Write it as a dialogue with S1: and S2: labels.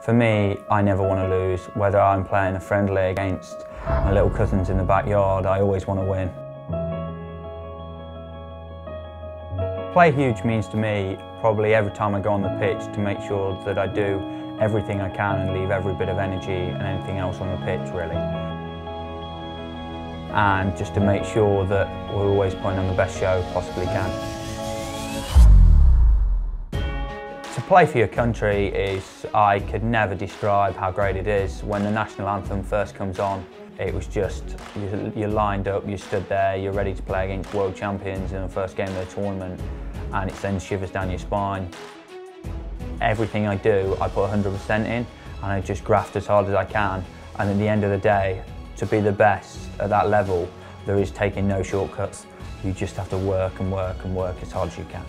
S1: For me, I never want to lose. Whether I'm playing a friendly against my little cousins in the backyard, I always want to win. Play huge means to me probably every time I go on the pitch to make sure that I do everything I can and leave every bit of energy and anything else on the pitch really. And just to make sure that we're always putting on the best show possibly can. To play for your country is, I could never describe how great it is. When the national anthem first comes on, it was just, you're lined up, you stood there, you're ready to play against world champions in the first game of the tournament and it sends shivers down your spine. Everything I do, I put 100% in and I just graft as hard as I can. And at the end of the day, to be the best at that level, there is taking no shortcuts. You just have to work and work and work as hard as you can.